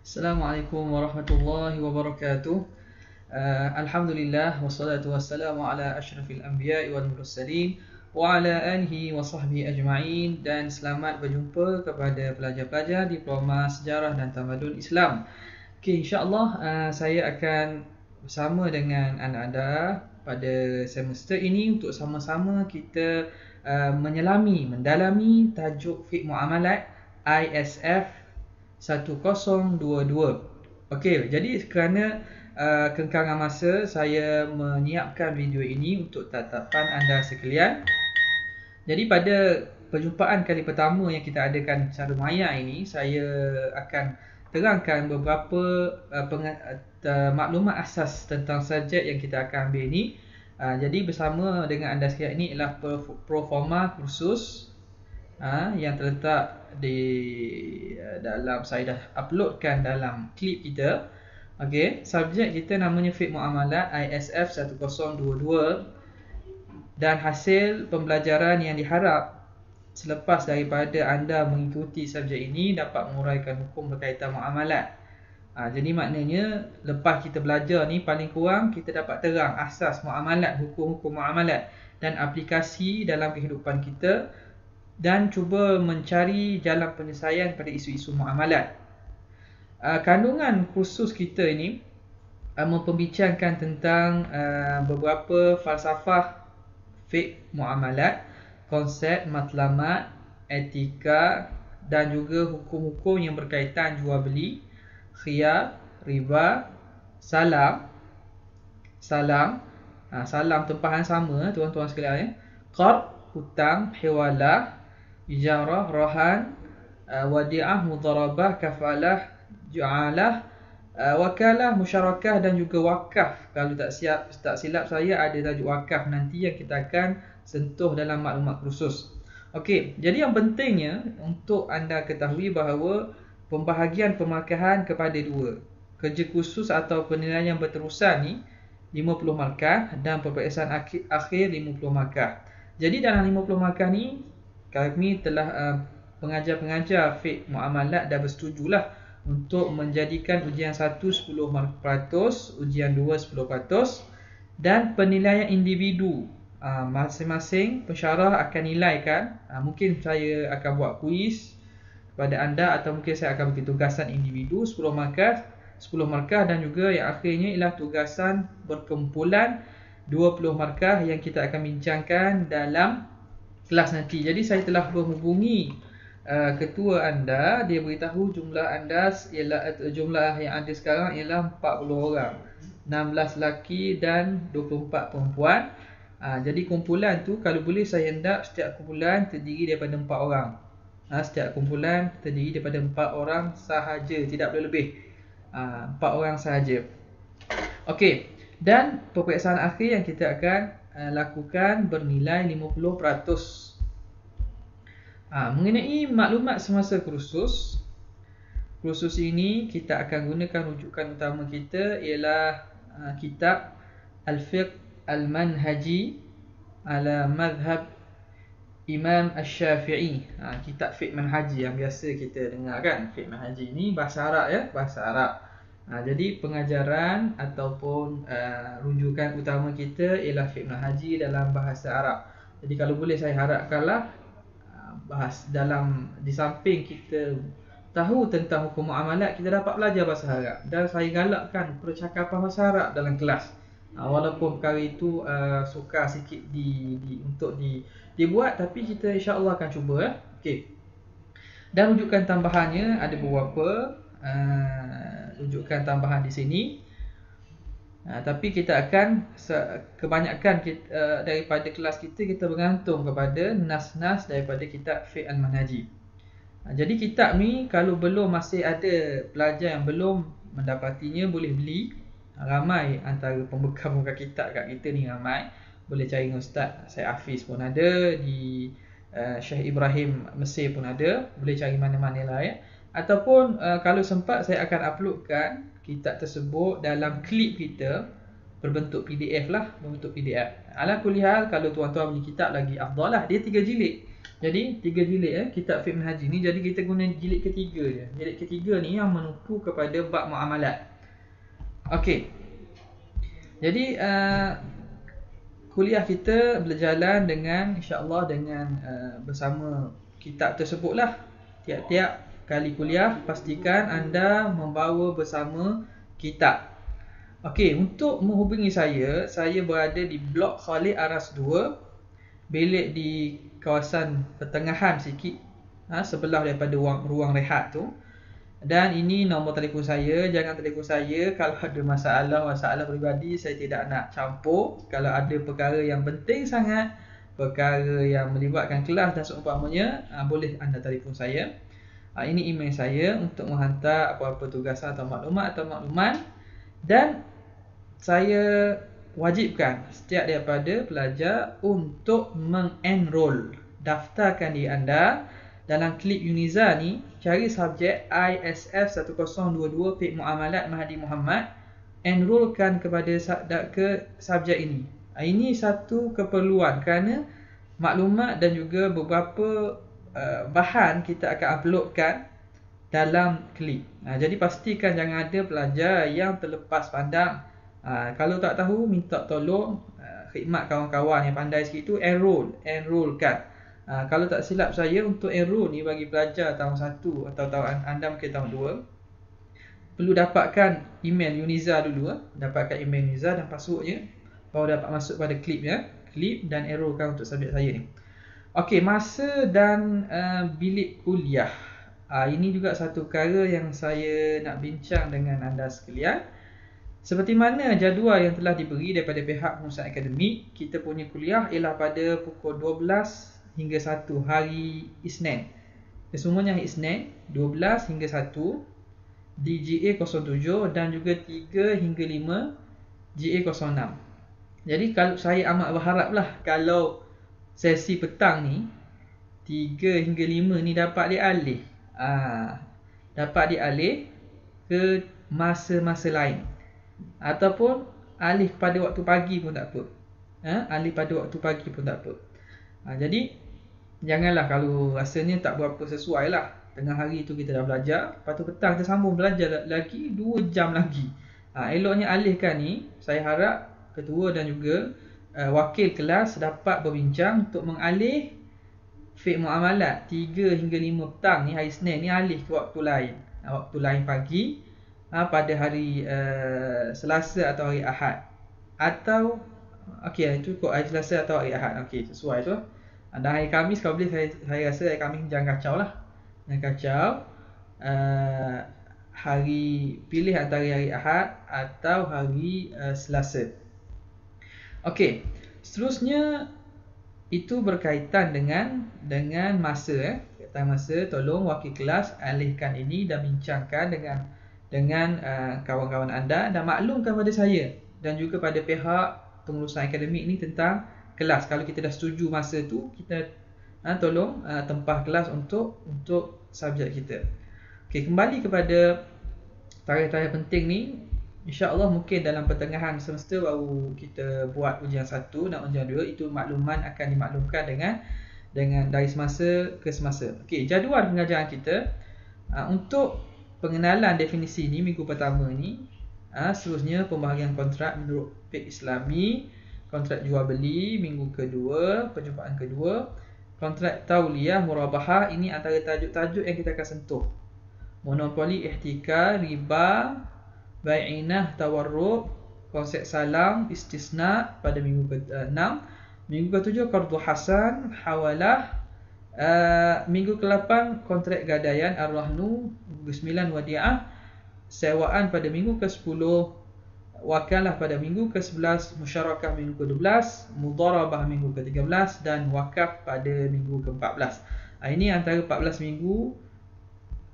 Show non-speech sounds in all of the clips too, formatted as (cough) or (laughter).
Assalamualaikum warahmatullahi wabarakatuh. Uh, Alhamdulillah wassalatu wassalamu ala asyrafil anbiya'i wal mursalin wa ala alihi wa sahbihi ajma'in dan selamat berjumpa kepada pelajar-pelajar Diploma Sejarah dan Tamadun Islam. Okey, insya-Allah uh, saya akan bersama dengan anda pada semester ini untuk sama-sama kita uh, menyelami, mendalami tajuk fiqh muamalat ISF 1022. Okey, jadi kerana uh, kengkangan masa saya menyiapkan video ini untuk tatapan anda sekalian. Jadi pada perjumpaan kali pertama yang kita adakan secara maya ini, saya akan terangkan beberapa uh, uh, maklumat asas tentang subjek yang kita akan ambil ini. Uh, jadi bersama dengan anda sekalian ini ialah proforma kursus uh, yang terletak di uh, dalam saya dah uploadkan dalam klip kita. Okey, subjek kita namanya Fiqh Muamalat ISF 1022 dan hasil pembelajaran yang diharap selepas daripada anda mengikuti subjek ini dapat menguraikan hukum berkaitan muamalat. Ha, jadi maknanya lepas kita belajar ni paling kurang kita dapat terang asas muamalat, hukum-hukum muamalat dan aplikasi dalam kehidupan kita dan cuba mencari jalan penyelesaian pada isu-isu muamalat. Ha, kandungan khusus kita ini uh, memperbincangkan tentang uh, beberapa falsafah fiqh muamalat, konsep matlamat, etika dan juga hukum-hukum yang berkaitan jual beli, khiyar, riba, salam, salam, ha, salam tempahan sama tuan-tuan sekalian ya. Qard, hutang, hiwalah, ijarah, rohan, uh, wadi'ah, mudarabah, kafalah, ju'alah, uh, wakalah, musyarakah dan juga wakaf. Kalau tak siap tak silap saya ada tajuk wakaf nanti yang kita akan sentuh dalam maklumat khusus. Okey, jadi yang pentingnya untuk anda ketahui bahawa pembahagian pemarkahan kepada dua. Kerja khusus atau penilaian berterusan ni 50 markah dan peperiksaan akhir, akhir 50 markah. Jadi dalam 50 markah ni kami telah uh, pengajar-pengajar fiqh muamalat dah bersetujulah untuk menjadikan ujian 1 10%, ujian 2 10% dan penilaian individu. Ah, masing-masing pensyarah akan nilaikan ah, mungkin saya akan buat kuis kepada anda atau mungkin saya akan bagi tugasan individu 10 markah 10 markah dan juga yang akhirnya ialah tugasan berkumpulan 20 markah yang kita akan bincangkan dalam kelas nanti. Jadi saya telah berhubungi uh, ketua anda. Dia beritahu jumlah anda ialah uh, jumlah yang ada sekarang ialah 40 orang. 16 lelaki dan 24 perempuan. Uh, jadi kumpulan tu kalau boleh saya hendak setiap kumpulan terdiri daripada 4 orang. Uh, setiap kumpulan terdiri daripada 4 orang sahaja tidak boleh lebih. Uh, 4 orang sahaja. Okey, dan peperiksaan akhir yang kita akan uh, lakukan bernilai 50% Ha, mengenai maklumat semasa kursus Kursus ini kita akan gunakan rujukan utama kita Ialah uh, kitab Al-Fiqh Al-Manhaji Ala Madhab Imam Al-Syafi'i ha, Kitab Fiqh Manhaji yang biasa kita dengar kan? Fiqh Manhaji ini bahasa Arab ya Bahasa Arab ha, Jadi pengajaran ataupun uh, rujukan utama kita Ialah Fiqh Manhaji dalam bahasa Arab. Jadi kalau boleh saya harapkanlah bahas dalam di samping kita tahu tentang hukum muamalat kita dapat belajar bahasa Arab. Dan saya galakkan percakapan bahasa Arab dalam kelas. Uh, walaupun perkara itu uh, sukar sikit di, di untuk di dibuat tapi kita insya-Allah akan cuba eh. Okey. Dan rujukan tambahannya ada beberapa uh, rujukan tambahan di sini Ha, tapi kita akan kebanyakan kita, uh, daripada kelas kita kita bergantung kepada nas-nas daripada kitab Fiqh Al-Manhaji. Ha, jadi kitab ni kalau belum masih ada pelajar yang belum mendapatinya boleh beli. Ha, ramai antara pembekal-pembekal kitab kat kita ni ramai. Boleh cari Ustaz Syed Hafiz pun ada di uh, Syekh Ibrahim Mesir pun ada. Boleh cari mana-mana lah ya. Ataupun uh, kalau sempat saya akan uploadkan kitab tersebut dalam klip kita berbentuk PDF lah, berbentuk PDF. Ala kulihal kalau tuan-tuan beli kitab lagi afdal lah. Dia tiga jilid. Jadi tiga jilid eh kitab fiqh haji ni jadi kita guna jilid ketiga je. Jilid ketiga ni yang menumpu kepada bab muamalat. Okey. Jadi uh, kuliah kita berjalan dengan insya-Allah dengan uh, bersama kitab tersebutlah. Tiap-tiap kali kuliah pastikan anda membawa bersama kitab. Okey, untuk menghubungi saya, saya berada di Blok Khalid Aras 2, bilik di kawasan pertengahan sikit ha, sebelah daripada ruang, ruang rehat tu. Dan ini nombor telefon saya. Jangan telefon saya kalau (laughs) ada masalah masalah peribadi saya tidak nak campur. Kalau ada perkara yang penting sangat perkara yang melibatkan kelas dan seumpamanya ha, boleh anda telefon saya ha, ini email saya untuk menghantar apa-apa tugasan atau maklumat atau makluman. Dan saya wajibkan setiap daripada pelajar untuk mengenroll daftarkan diri anda. Dalam klip Uniza ni cari subjek ISF 1022 Fiqh Muamalat Mahdi Muhammad. Enrollkan kepada ke subjek ini. Ah, ini satu keperluan kerana maklumat dan juga beberapa uh, bahan kita akan uploadkan dalam klip. Ha, jadi pastikan jangan ada pelajar yang terlepas pandang Ha, kalau tak tahu, minta tolong uh, khidmat kawan-kawan yang pandai sikit tu enroll, enrollkan. Ha, kalau tak silap saya untuk enroll ni bagi pelajar tahun 1 atau tahun anda mungkin tahun 2 perlu dapatkan email Uniza dulu ha. dapatkan email Uniza dan passwordnya baru dapat masuk pada klip ya. Klip dan enrollkan untuk subjek saya ni. Okey, masa dan uh, bilik kuliah. Ha, ini juga satu perkara yang saya nak bincang dengan anda sekalian. Seperti mana jadual yang telah diberi daripada pihak pengurusan akademik, kita punya kuliah ialah pada pukul 12 hingga 1 hari Isnin. Semuanya hari Isnin, 12 hingga 1 di GA07 dan juga 3 hingga 5 GA06. Jadi kalau saya amat berharaplah kalau sesi petang ni 3 hingga 5 ni dapat dialih. Ah, dapat dialih ke masa-masa lain ataupun alih pada waktu pagi pun tak apa. Ha? Alih pada waktu pagi pun tak apa. Ha, jadi janganlah kalau rasanya tak berapa sesuai lah. Tengah hari tu kita dah belajar, lepas tu petang kita sambung belajar lagi 2 jam lagi. Ha, eloknya alihkan ni, saya harap ketua dan juga uh, wakil kelas dapat berbincang untuk mengalih fiqh muamalat. 3 hingga 5 petang ni hari Senin ni alih ke waktu lain. Ha, waktu lain pagi ha, pada hari uh, Selasa atau hari Ahad. Atau okey kok hari Selasa atau hari Ahad. Okey sesuai tu. Dan hari Khamis kalau boleh saya, saya rasa hari Khamis jangan kacau lah. Jangan kacau. Uh, hari pilih antara hari Ahad atau hari uh, Selasa okey seterusnya itu berkaitan dengan dengan masa eh kaitan masa tolong wakil kelas alihkan ini dan bincangkan dengan dengan uh, kawan-kawan anda dan maklumkan pada saya dan juga pada pihak pengurusan akademik ni tentang kelas. Kalau kita dah setuju masa tu, kita uh, tolong uh, tempah kelas untuk untuk subjek kita. Okey, kembali kepada tarikh-tarikh penting ni, insya-Allah mungkin dalam pertengahan semester baru kita buat ujian satu dan ujian dua itu makluman akan dimaklumkan dengan dengan dari semasa ke semasa. Okey, jadual pengajaran kita uh, untuk pengenalan definisi ni minggu pertama ni ha, seterusnya pembahagian kontrak menurut fiqh islami kontrak jual beli minggu kedua perjumpaan kedua kontrak tauliyah murabahah ini antara tajuk-tajuk yang kita akan sentuh monopoli ihtikar riba bai'inah tawarruk konsep salam istisna pada minggu ke-6 minggu ke-7 qardu hasan hawalah. Uh, minggu ke-8 kontrak gadaian Ar-Rahnu Minggu ke-9 Wadi'ah. Sewaan pada minggu ke-10 Wakalah pada minggu ke-11 Musyarakah minggu ke-12 Mudarabah minggu ke-13 Dan wakaf pada minggu ke-14 uh, Ini antara 14 minggu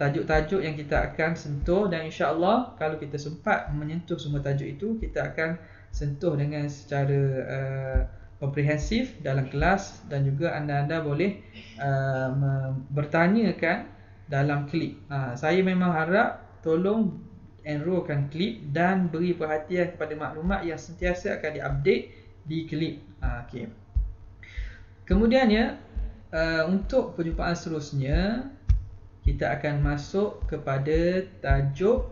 Tajuk-tajuk yang kita akan sentuh Dan insyaAllah Kalau kita sempat menyentuh semua tajuk itu Kita akan sentuh dengan secara uh, komprehensif dalam kelas dan juga anda-anda boleh uh, bertanyakan dalam klip. Uh, saya memang harap tolong enrollkan klip dan beri perhatian kepada maklumat yang sentiasa akan diupdate di klip. Uh, okay. Kemudiannya uh, untuk perjumpaan seterusnya kita akan masuk kepada tajuk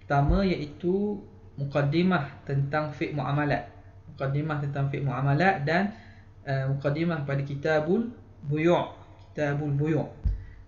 pertama iaitu mukaddimah tentang fiqh muamalat. Mukaddimah tentang fiqh muamalat dan uh, mukaddimah pada kitabul buyu'. Kitabul buyu'.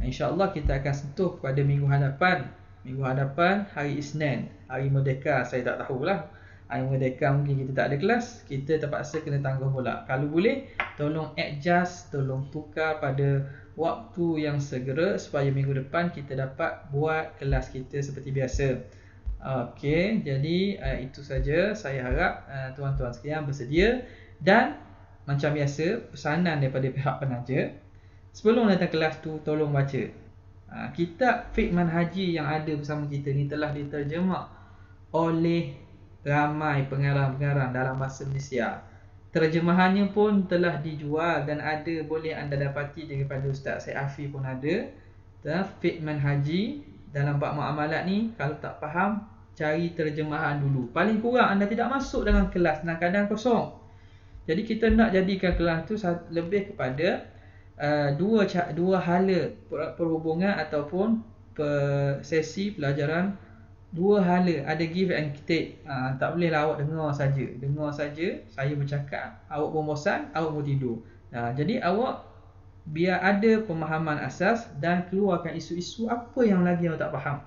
InsyaAllah kita akan sentuh pada minggu hadapan. Minggu hadapan hari Isnin. Hari Merdeka saya tak tahulah. Hari Merdeka mungkin kita tak ada kelas. Kita terpaksa kena tangguh pula. Kalau boleh tolong adjust, tolong tukar pada waktu yang segera supaya minggu depan kita dapat buat kelas kita seperti biasa. Okey, jadi uh, itu saja saya harap uh, tuan-tuan sekalian bersedia dan macam biasa pesanan daripada pihak penaja sebelum datang kelas tu tolong baca. Uh, kitab fiqh manhaji yang ada bersama kita ni telah diterjemah oleh ramai pengarang-pengarang dalam bahasa Malaysia. Terjemahannya pun telah dijual dan ada boleh anda dapati daripada Ustaz Syed Afi pun ada. Fitman Haji dalam bab muamalat ni kalau tak faham cari terjemahan dulu. Paling kurang anda tidak masuk dalam kelas dalam keadaan kosong. Jadi kita nak jadikan kelas tu lebih kepada uh, dua dua hala perhubungan ataupun per sesi pelajaran dua hala ada give and take. Ha, tak bolehlah awak dengar saja. Dengar saja saya bercakap. Awak pun bosan awak pun tidur ha, jadi awak biar ada pemahaman asas dan keluarkan isu-isu apa yang lagi awak tak faham.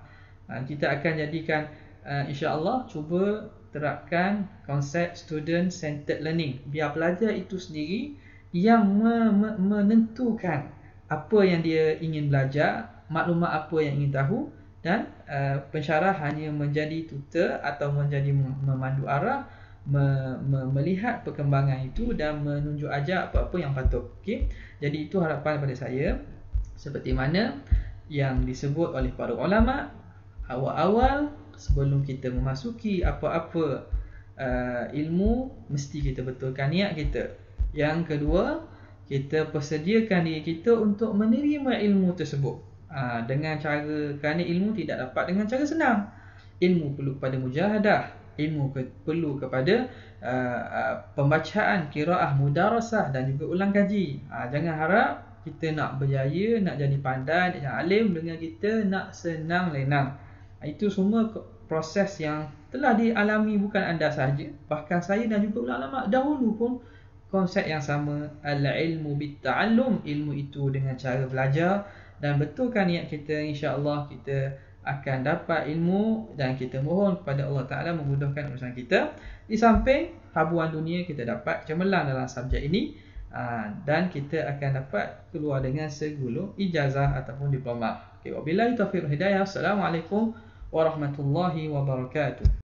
Ha, kita akan jadikan uh, insya-Allah cuba terapkan konsep student centered learning. Biar pelajar itu sendiri yang me- me- menentukan apa yang dia ingin belajar maklumat apa yang ingin tahu dan uh, pensyarah hanya menjadi tutor atau menjadi memandu arah me, me, melihat perkembangan itu dan menunjuk ajar apa-apa yang patut. Okey? Jadi itu harapan daripada saya. Seperti mana yang disebut oleh para ulama awal-awal sebelum kita memasuki apa-apa uh, ilmu mesti kita betulkan niat kita. Yang kedua kita persediakan diri kita untuk menerima ilmu tersebut ha, dengan cara kerana ilmu tidak dapat dengan cara senang. Ilmu perlu kepada mujahadah ilmu ke, perlu kepada uh, uh, pembacaan kiraah mudarasah dan juga ulang kaji. Ha, jangan harap kita nak berjaya nak jadi pandai nak alim dengan kita nak senang lenang. Ha, itu semua proses yang telah dialami bukan anda sahaja. Bahkan saya dan juga ulama dahulu pun konsep yang sama. Al-ilmu bit-ta'allum ilmu itu dengan cara belajar dan betulkan niat kita insya-Allah kita akan dapat ilmu dan kita mohon kepada Allah Taala memudahkan urusan kita di samping habuan dunia kita dapat cemerlang dalam subjek ini ah, dan kita akan dapat keluar dengan segulung ijazah ataupun diploma. Okey, wabillahi taufiq hidayah. Assalamualaikum warahmatullahi wabarakatuh.